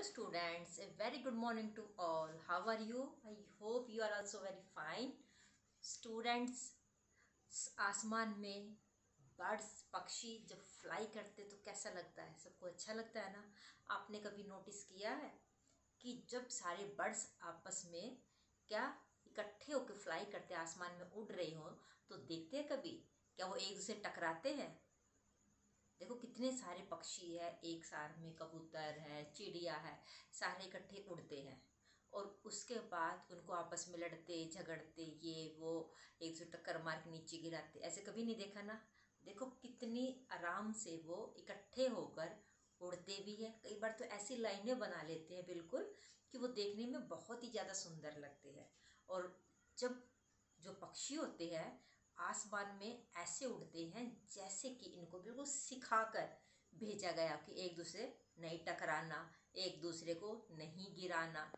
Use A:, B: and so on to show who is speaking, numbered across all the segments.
A: Hello students, a very good morning to all. How are you? I hope you are also very fine. Students, आसमान में birds पक्षी जब fly करते तो कैसा लगता है सबको अच्छा लगता है ना आपने कभी नोटिस किया है कि जब सारे बर्ड्स आपस में क्या इकट्ठे होकर फ्लाई करते आसमान में उड़ रहे हो तो देखते हैं कभी क्या वो एक दूसरे टकराते हैं देखो कितने सारे पक्षी है, एक साथ में कबूतर है, चिड़िया है, सारे इकट्ठे उड़ते हैं। और उसके बाद उनको आपस में लड़ते, झगड़ते, ये, वो, एक दूसरे टक्कर मार के नीचे गिराते। ऐसे कभी नहीं देखा ना? देखो कितनी आराम से वो इकट्ठे होकर उड़ते भी है। कई बार तो ऐसी लाइनें बना लेते हैं बिल्कुल कि वो देखने में बहुत ही ज़्यादा सुंदर लगते हैं। और जब जो पक्षी होते हैं आसमान में ऐसे उड़ते हैं जैसे कि इनको बिल्कुल सिखाकर भेजा गया कि एक दूसरे नहीं टकराना, एक दूसरे को नहीं गिराना।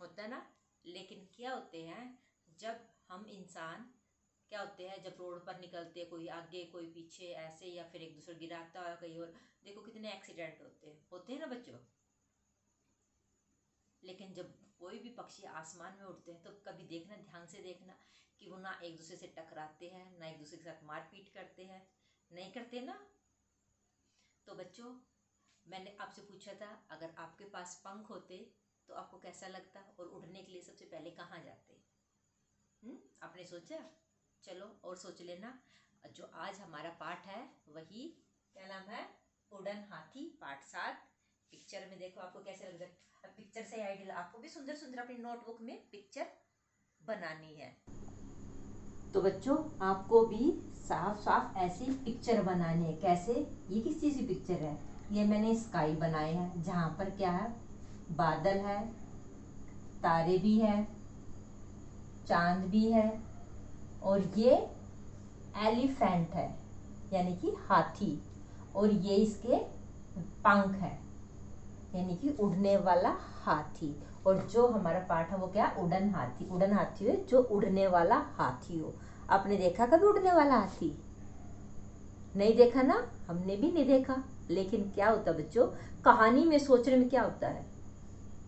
A: होता है ना? लेकिन क्या होते हैं, जब हम इंसान, क्या होते हैं, जब रोड पर निकलते हैं, कोई आगे, कोई पीछे, ऐसे या फिर एक दूसरे गिराता है कहीं और, देखो कितने एक्सीडेंट होते हैं। होते हैं ना बच्चों? लेकिन जब कोई भी पक्षी आसमान में उड़ते हैं तो कभी देखना, ध्यान से देखना कि वो ना एक दूसरे से टकराते हैं, ना एक दूसरे के साथ मारपीट करते हैं। नहीं करते ना? तो बच्चों, मैंने आपसे पूछा था, अगर आपके पास पंख होते तो आपको कैसा लगता और उड़ने के लिए सबसे पहले कहाँ जाते? हम्म? आपने सोचा? चलो और सोच लेना। जो आज हमारा पाठ है, वही क्या नाम है? उड़न हाथी पाठ सात। पिक्चर में देखो आपको कैसे लग रहा है। पिक्चर से आइडिया आपको भी सुंदर सुंदर अपनी नोटबुक में पिक्चर बनानी है। तो बच्चों, आपको भी साफ़ साफ़ ऐसी पिक्चर बनानी है। कैसे? ये किस चीज़ की पिक्चर है? ये मैंने स्काई बनाए हैं। जहाँ पर क्या है? बादल है, तारे भी है, चाँद भी है और ये एलिफेंट है, यानी कि हाथी और ये इसके पंख है, यानी कि उड़ने वाला हाथी। और जो हमारा पाठ है वो क्या? उड़न हाथी। उड़न हाथी है जो उड़ने वाला हाथी हो। आपने देखा कभी उड़ने वाला हाथी? नहीं देखा ना? हमने भी नहीं देखा। लेकिन क्या होता बच्चों? कहानी में सोचने में क्या होता है?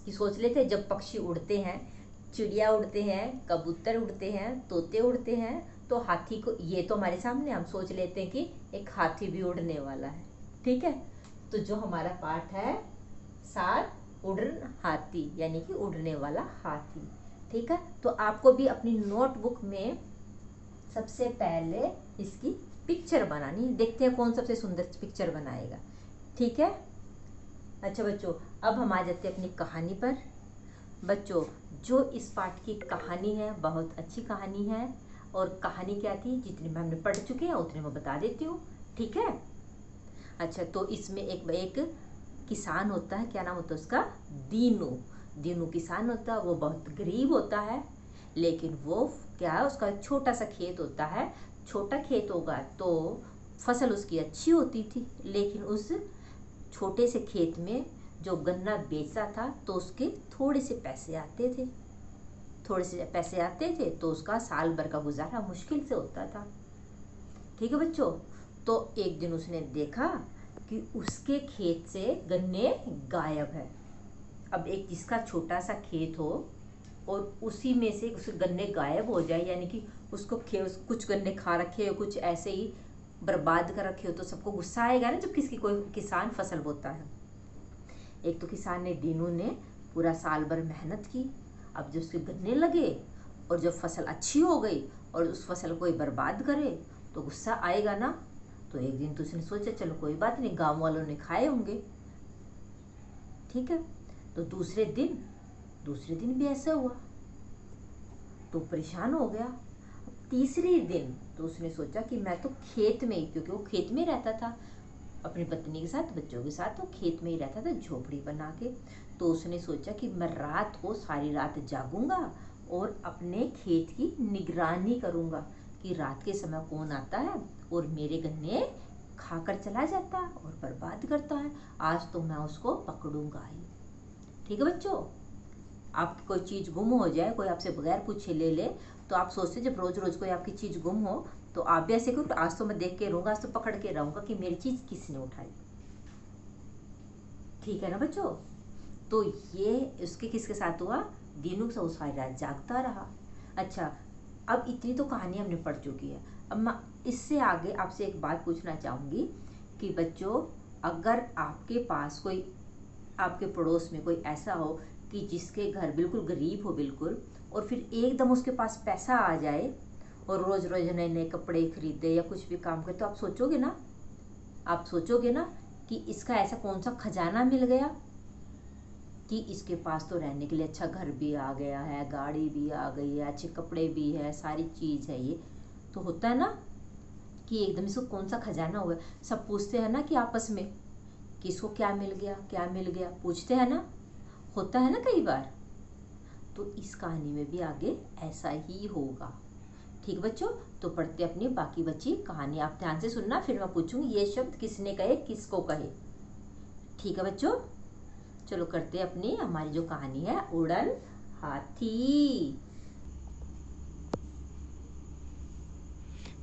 A: कि सोच लेते जब पक्षी उड़ते हैं, चिड़िया उड़ते हैं, कबूतर उड़ते हैं, तोते उड़ते हैं तो हाथी को, ये तो हमारे सामने हम सोच लेते हैं कि एक हाथी भी उड़ने वाला है। ठीक है? तो जो हमारा पाठ है, सार उड़न हाथी यानी कि उड़ने वाला हाथी, ठीक है? तो आपको भी अपनी नोटबुक में सबसे पहले इसकी पिक्चर बनानी देखते हैं कौन सबसे सुंदर पिक्चर बनाएगा, ठीक है? अच्छा बच्चों, अब हम आ जाते हैं अपनी कहानी पर। बच्चों, जो इस पाठ की कहानी है, बहुत अच्छी कहानी है, और कहानी क्या थी? जितनी में हमने पढ़ चुके हैं, उतने में बता देती हूँ, ठीक है? अच्छा तो इसमें एक एक किसान होता है, क्या नाम होता है उसका? दीनू। दीनू किसान होता है, वो बहुत गरीब होता है, लेकिन वो क्या है, उसका छोटा सा खेत होता है। छोटा खेत होगा तो फ़सल उसकी अच्छी होती थी, लेकिन उस छोटे से खेत में जो गन्ना बेचा था तो उसके थोड़े से पैसे आते थे। थोड़े से पैसे आते थे तो उसका साल भर का गुजारा मुश्किल से होता था। ठीक है बच्चों? तो एक दिन उसने देखा कि उसके खेत से गन्ने गायब है। अब एक जिसका छोटा सा खेत हो और उसी में से उस गन्ने गायब हो जाए यानी कि उसको खे उस, कुछ गन्ने खा रखे हो कुछ ऐसे ही बर्बाद कर रखे हो तो सबको गुस्सा आएगा ना जब किसी कोई किसान फ़सल बोता है। एक तो किसान ने दिनों ने पूरा साल भर मेहनत की। अब जो उसके गन्ने लगे और जब फ़सल अच्छी हो गई और उस फ़सल को बर्बाद करे तो गुस्सा आएगा ना तो एक दिन तो उसने सोचा, चलो कोई बात नहीं, गाँव वालों ने खाए होंगे। ठीक है? तो दूसरे दिन दूसरे दिन भी ऐसा हुआ। तो परेशान हो गया। तीसरे दिन तो उसने सोचा कि मैं तो खेत में ही, क्योंकि वो खेत में रहता था। अपनी पत्नी के साथ, बच्चों के साथ वो तो खेत में ही रहता था, झोपड़ी बना के। तो उसने सोचा कि मैं रात को सारी रात जागूँगा और अपने खेत की निगरानी करूँगा कि रात के समय कौन आता है। और मेरे गन्ने खाकर चला जाता और बर्बाद करता है। आज तो मैं उसको पकड़ूँगा ही। ठीक है बच्चों? आप कोई चीज़ गुम हो जाए, कोई आपसे बगैर पूछे ले ले तो आप सोचते जब रोज़ रोज़ कोई आपकी चीज़ गुम हो तो आप भी ऐसे करो आज तो मैं देख के रहूँगा, आज तो पकड़ के रहूँगा कि मेरी चीज़ किसने उठाई। ठीक है ना बच्चों? तो ये उसके किसके साथ हुआ? दीनू के उस जागता रहा। अच्छा अब इतनी तो कहानी हमने पढ़ चुकी है। अब इससे आगे आपसे एक बात पूछना चाहूँगी कि बच्चों, अगर आपके पास कोई, आपके पड़ोस में कोई ऐसा हो कि जिसके घर बिल्कुल गरीब हो बिल्कुल, और फिर एकदम उसके पास पैसा आ जाए और रोज़ रोज़ नए नए कपड़े खरीदे या कुछ भी काम करे तो आप सोचोगे ना? आप सोचोगे ना कि इसका ऐसा कौन सा खजाना मिल गया? कि इसके पास तो रहने के लिए अच्छा घर भी आ गया है, गाड़ी भी आ गई है, अच्छे कपड़े भी है, सारी चीज़ है ये। तो होता है ना कि एकदम इसको कौन सा खजाना हुआ सब पूछते हैं ना कि आपस में कि इसको क्या मिल गया, क्या मिल गया? पूछते हैं ना? होता है ना कई बार। तो इस कहानी में भी आगे ऐसा ही होगा। ठीक बच्चों तो पढ़ते अपनी बाकी बच्ची कहानी। आप ध्यान से सुनना, फिर मैं पूछूँगी ये शब्द किसने कहे, किसको कहे? ठीक है बच्चों, चलो करते अपनी, हमारी जो कहानी है, उड़न हाथी।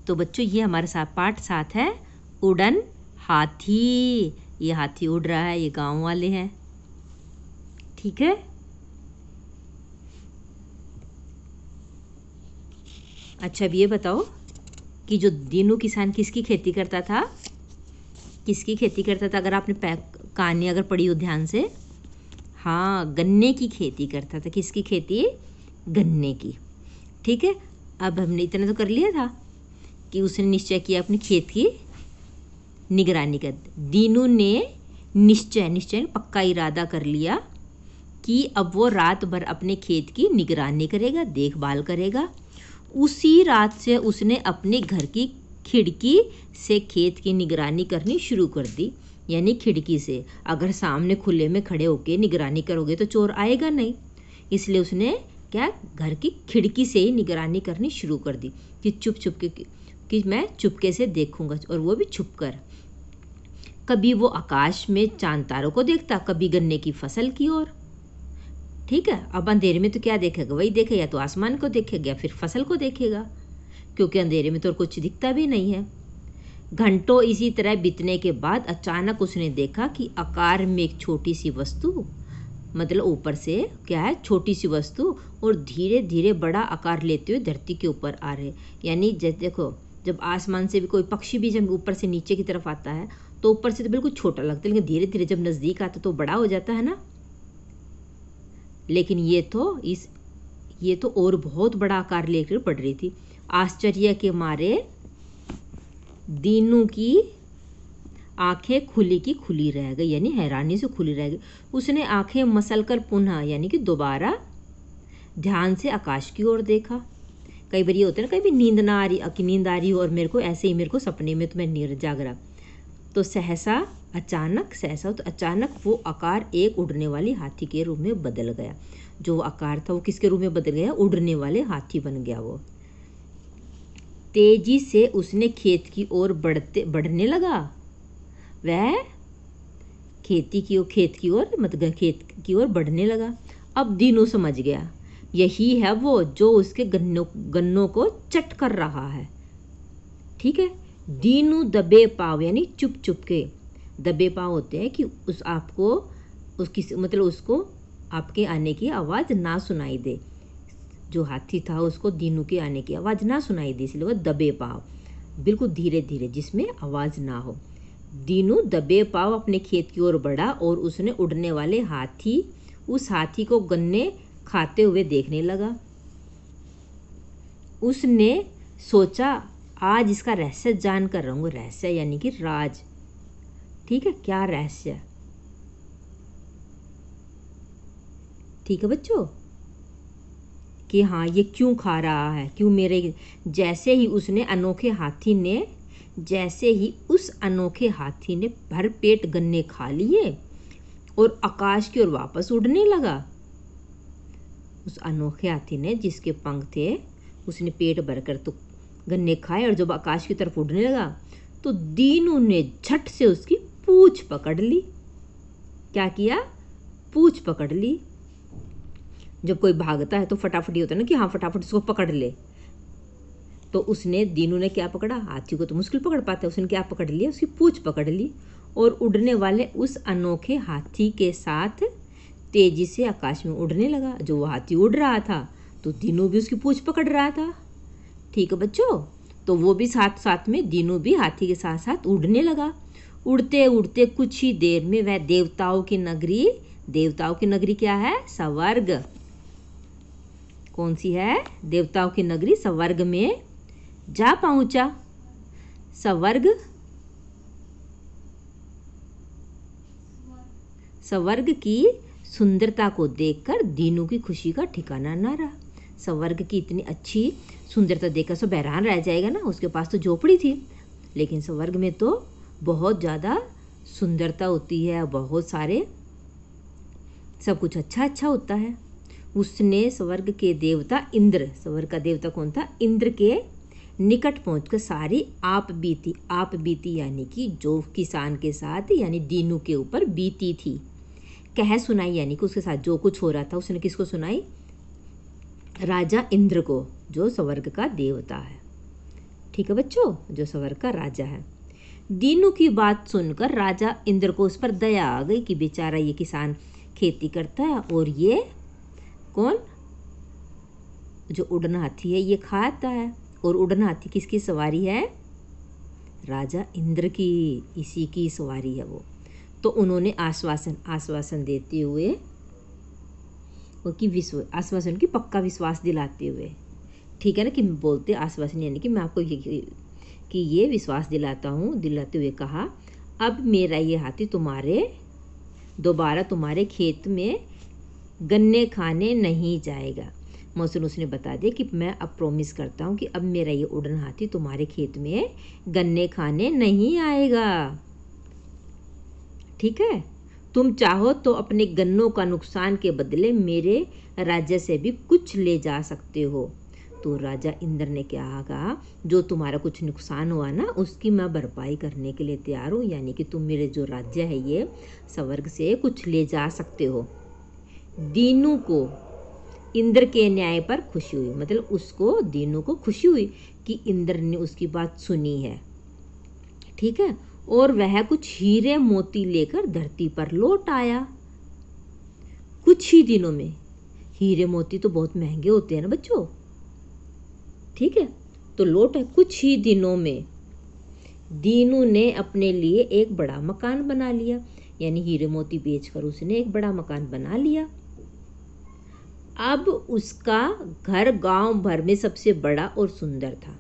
A: तो बच्चों, ये हमारे साथ पाठ साथ है। उड़न हाथी। ये हाथी उड़ रहा है, ये गाँव वाले हैं। ठीक है? अच्छा अब ये बताओ कि जो दीनू किसान किसकी खेती करता था? किसकी खेती करता था? अगर आपने कहानी अगर पढ़ी हो ध्यान से। हाँ गन्ने की खेती करता था। किसकी खेती? गन्ने की। ठीक है? अब हमने इतना तो कर लिया था। कि उसने निश्चय किया अपने खेत की निगरानी कर दीनू ने निश्चय निश्चय पक्का इरादा कर लिया कि अब वो रात भर अपने खेत की निगरानी करेगा, देखभाल करेगा। उसी रात से उसने अपने घर की खिड़की से खेत की निगरानी करनी शुरू कर दी, यानी खिड़की से। अगर सामने खुले में खड़े होकर निगरानी करोगे तो चोर आएगा नहीं। इसलिए उसने क्या, घर की खिड़की से ही निगरानी करनी शुरू कर दी कि चुप चुप के कि मैं चुपके से देखूँगा और वो भी छुप कर। कभी वो आकाश में चाँद तारों को देखता, कभी गन्ने की फ़सल की ओर। ठीक है, अब अंधेरे में तो क्या देखेगा? वही देखेगा, या तो आसमान को देखेगा, या फिर फ़सल को देखेगा। क्योंकि अंधेरे में तो कुछ दिखता भी नहीं है। घंटों इसी तरह बीतने के बाद अचानक उसने देखा कि आकार में एक छोटी सी वस्तु मतलब ऊपर से क्या है, छोटी सी वस्तु, और धीरे धीरे बड़ा आकार लेते हुए धरती के ऊपर आ रहे। यानी जैसे देखो जब आसमान से भी कोई पक्षी भी जब ऊपर से नीचे की तरफ़ आता है तो ऊपर से तो बिल्कुल छोटा लगता है, लेकिन धीरे धीरे जब नज़दीक आता तो बड़ा हो जाता है ना। लेकिन ये तो इस, ये तो और बहुत बड़ा आकार लेकर पड़ रही थी। आश्चर्य के मारे दीनू की आँखें खुली की खुली रह गई, यानी हैरानी से खुली रह गई। उसने आँखें मसलकर पुनः, यानी कि दोबारा ध्यान से आकाश की ओर देखा। कई बार ये होता है ना, कई भी नींद ना आ रही नींद आ रही हो और मेरे को ऐसे ही, मेरे को सपने में तो मैं नीर जाग रहा। तो सहसा, अचानक, सहसा तो अचानक वो आकार एक उड़ने वाली हाथी के रूप में बदल गया। जो आकार था वो किसके रूप में बदल गया? उड़ने वाले हाथी बन गया वो। तेज़ी से उसने खेत की ओर बढ़ते, बढ़ने लगा। वह खेती की ओर, खेत की ओर मतलब खेत की ओर बढ़ने लगा। अब दिनों समझ गया। यही है वो जो उसके गन्नों गन्नों को चट कर रहा है। ठीक है? दीनू दबे पाव, यानी चुप चुप के दबे पाव होते हैं कि उस आपको उसकी मतलब उसको आपके आने की आवाज़ ना सुनाई दे। जो हाथी था उसको दीनू के आने की आवाज़ ना सुनाई दी, इसलिए वह दबे पाव। बिल्कुल धीरे धीरे जिसमें आवाज़ ना हो। दीनू दबे पाव अपने खेत की ओर बढ़ा और उसने उड़ने वाले हाथी, उस हाथी को गन्ने खाते हुए देखने लगा। उसने सोचा, आज इसका रहस्य जान कर रहूँगा। रहस्य यानी कि राज। ठीक है, क्या रहस्य? ठीक है बच्चों? कि हाँ ये क्यों खा रहा है? क्यों मेरे जैसे ही उसने अनोखे हाथी ने, जैसे ही उस अनोखे हाथी ने भर पेट गन्ने खा लिए और आकाश की ओर वापस उड़ने लगा। उस अनोखे हाथी ने जिसके पंख थे, उसने पेट भरकर तो गन्ने खाए और जब आकाश की तरफ़ उड़ने लगा तो दीनू ने झट से उसकी पूछ पकड़ ली। क्या किया? पूछ पकड़ ली। जब कोई भागता है तो फटाफट ये होता है ना कि हाँ फटाफट उसको पकड़ ले। तो उसने, दीनू ने क्या पकड़ा? हाथी को तो मुश्किल पकड़ पाता है, उसने क्या पकड़ लिया? उसकी पूछ पकड़ ली और उड़ने वाले उस अनोखे हाथी के साथ
B: तेज़ी से आकाश में उड़ने लगा। जो वो हाथी उड़ रहा था तो दीनू भी उसकी पूछ पकड़ रहा था। ठीक है बच्चों तो वो भी साथ साथ में दीनू भी हाथी के साथ साथ उड़ने लगा। उड़ते उड़ते कुछ ही देर में वह देवताओं की नगरी, देवताओं की नगरी क्या है? सवर्ग। कौन सी है? देवताओं की नगरी सवर्ग में जा पहुँचा। सवर्ग? सवर्ग की सुंदरता को देखकर दीनू की खुशी का ठिकाना ना रहा। स्वर्ग की इतनी अच्छी सुंदरता देखकर सब बहरान रह जाएगा ना, उसके पास तो झोपड़ी थी। लेकिन स्वर्ग में तो बहुत ज़्यादा सुंदरता होती है बहुत सारे सब कुछ अच्छा अच्छा होता है। उसने स्वर्ग के देवता इंद्र, स्वर्ग का देवता कौन था? इंद्र के निकट पहुंचकर सारी आप बीती आप बीती यानी कि जो किसान के साथ यानी दीनू के ऊपर बीती थी। कह सुनाई, यानी कि उसके साथ जो कुछ हो रहा था, उसने किसको सुनाई? राजा इंद्र को, जो स्वर्ग का देवता है। ठीक है बच्चों? जो स्वर्ग का राजा है। दीनू की बात सुनकर राजा इंद्र को उस पर दया आ गई कि बेचारा ये किसान खेती करता है, और ये कौन? जो उड़न हाथी है, ये खाता है। और उड़न हाथी किसकी सवारी है? राजा इंद्र की, इसी की सवारी है वो। तो उन्होंने आश्वासन आश्वासन देते हुए, उनकी विश्व, आश्वासन की पक्का विश्वास दिलाते हुए। ठीक है ना कि बोलते आश्वासन, यानी कि मैं आपको ये कि ये विश्वास दिलाता हूँ, दिलाते हुए कहा, अब मेरा ये हाथी तुम्हारे, दोबारा तुम्हारे खेत में गन्ने खाने नहीं जाएगा। मौसम उसने बता दिया कि मैं अब प्रॉमिस करता हूँ कि अब मेरा ये उड़न हाथी तुम्हारे खेत में गन्ने खाने नहीं आएगा। ठीक है? तुम चाहो तो अपने गन्नों का नुकसान के बदले मेरे राज्य से भी कुछ ले जा सकते हो। तो राजा इंद्र ने क्या कहा? जो तुम्हारा कुछ नुकसान हुआ ना, उसकी मैं भरपाई करने के लिए तैयार हूँ। यानी कि तुम मेरे जो राज्य है ये स्वर्ग से कुछ ले जा सकते हो। दीनू को इंद्र के न्याय पर खुशी हुई। मतलब उसको, दीनू को खुशी हुई कि इंद्र ने उसकी बात सुनी है। ठीक है? और वह कुछ हीरे मोती लेकर धरती पर लौट आया। कुछ ही दिनों में हीरे मोती तो बहुत महँगे होते हैं ना बच्चों। ठीक है तो लौट है कुछ ही दिनों में दीनू ने अपने लिए एक बड़ा मकान बना लिया। यानी हीरे मोती बेचकर उसने एक बड़ा मकान बना लिया। अब उसका घर गाँव भर में सबसे बड़ा और सुंदर था।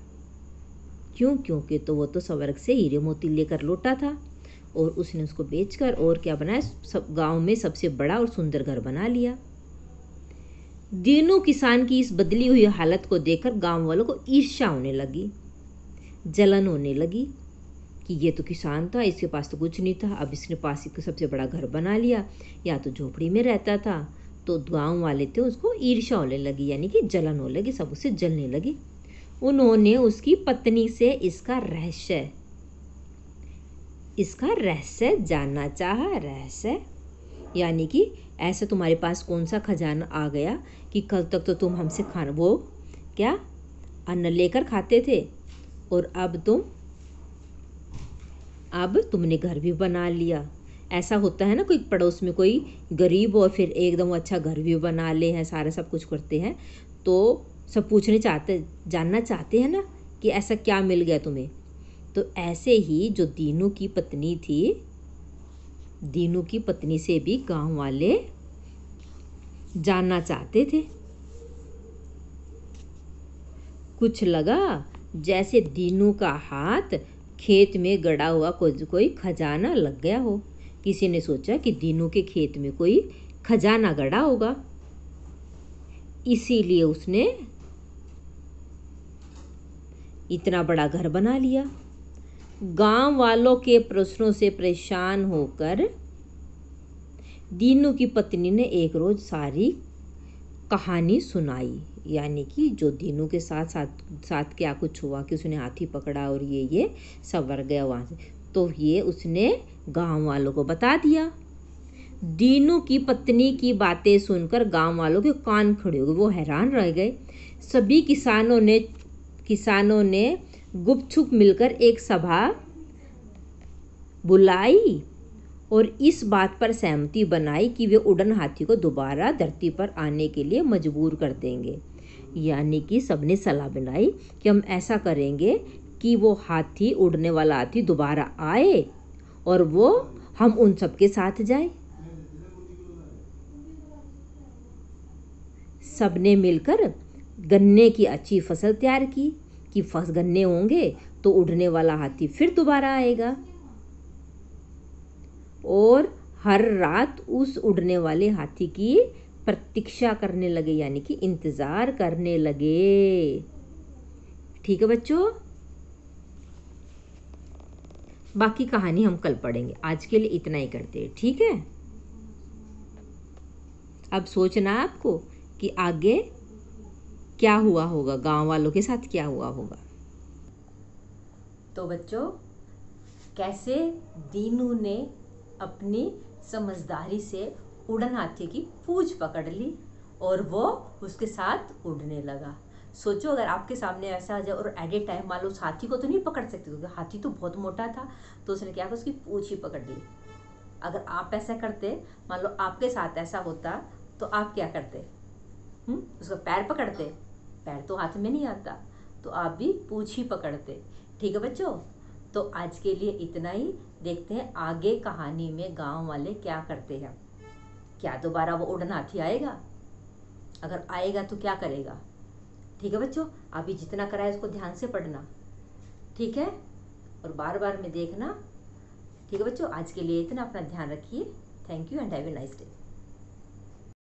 B: क्यों? क्योंकि तो वो तो स्वर्ग से हीरे मोती लेकर लौटा था और उसने उसको बेचकर और क्या बनाया? सब गाँव में सबसे बड़ा और सुंदर घर बना लिया। दिनों किसान की इस बदली हुई हालत को देखकर गाँव वालों को ईर्ष्या होने लगी, जलन होने लगी कि ये तो किसान था, इसके पास तो कुछ नहीं था। अब इसने पास ही सबसे बड़ा घर बना लिया, या तो झोपड़ी में रहता था। तो गाँव वाले थे उसको ईर्ष्या होने लगी, यानी कि जलन होने लगी, सब उसे जलने लगी। उन्होंने उसकी पत्नी से इसका रहस्य इसका रहस्य जानना चाहा। रहस्य? यानी कि ऐसे तुम्हारे पास कौन सा खजाना आ गया कि कल तक तो तुम हमसे खाना, वो क्या? अन्न लेकर खाते थे? और अब तुम, अब तुमने घर भी बना लिया। ऐसा होता है ना, कोई पड़ोस में कोई गरीब और फिर एकदम अच्छा घर भी बना ले हैं, सारा सब कुछ करते हैं तो सब पूछने चाहते, जानना चाहते हैं ना कि ऐसा क्या मिल गया तुम्हें? तो ऐसे ही जो दीनू की पत्नी थी, दीनू की पत्नी से भी गाँव वाले जानना चाहते थे। कुछ लगा जैसे दीनू का हाथ खेत में गड़ा हुआ कोई कोई खजाना लग गया हो। किसी ने सोचा कि दीनू के खेत में कोई खजाना गड़ा होगा। इसीलिए उसने इतना बड़ा घर बना लिया। गाँव वालों के प्रश्नों से परेशान होकर दीनू की पत्नी ने एक रोज सारी कहानी सुनाई। यानी कि जो दीनू के साथ साथ साथ क्या कुछ हुआ कि उसने हाथी पकड़ा और ये ये सवर गया वहाँ से तो ये उसने गाँव वालों को बता दिया। दीनू की पत्नी की बातें सुनकर गाँव वालों के कान खड़े हो गए, वो हैरान रह गए। सभी किसानों ने किसानों ने गुपचुप मिलकर एक सभा बुलाई और इस बात पर सहमति बनाई कि वे उड़न हाथी को दोबारा धरती पर आने के लिए मजबूर कर देंगे। यानी कि सबने सलाह बनाई कि हम ऐसा करेंगे कि वो हाथी, उड़ने वाला हाथी दोबारा आए और वो हम उन सबके साथ जाए। सबने मिलकर गन्ने की अच्छी फ़सल तैयार की, कि फस गन्ने होंगे तो उड़ने वाला हाथी फिर दोबारा आएगा। और हर रात उस उड़ने वाले हाथी की प्रतीक्षा करने लगे, यानी कि इंतज़ार करने लगे। ठीक है बच्चों? बाकी कहानी हम कल पढ़ेंगे। आज के लिए इतना ही करते हैं, ठीक है? अब सोचना आपको कि आगे क्या हुआ होगा? गाँव वालों के साथ क्या हुआ होगा?
A: तो बच्चों, कैसे दीनू ने अपनी समझदारी से उड़न हाथी की पूछ पकड़ ली और वो उसके साथ उड़ने लगा? सोचो, अगर आपके सामने ऐसा आ जाए और एट ए टाइम मान लो उस हाथी को तो नहीं पकड़ सकते, क्योंकि हाथी तो बहुत मोटा था तो उसने क्या? उसकी पूछ ही पकड़ ली। अगर आप ऐसा करते, मान लो आपके साथ ऐसा होता तो आप क्या करते? हुँ? हम्म? उसका पैर पकड़ते, पैर तो हाथ में नहीं आता तो आप भी पूछ ही पकड़ते। ठीक है बच्चों? तो आज के लिए इतना ही। देखते हैं आगे कहानी में गाँव वाले क्या करते हैं। क्या दोबारा वो उड़ना हाथी आएगा? अगर आएगा तो क्या करेगा? ठीक है बच्चों? अभी जितना कराए उसको ध्यान से पढ़ना। ठीक है? और बार बार में देखना। ठीक है बच्चों? आज के लिए इतना, अपना ध्यान रखिए। Thank you and have a nice day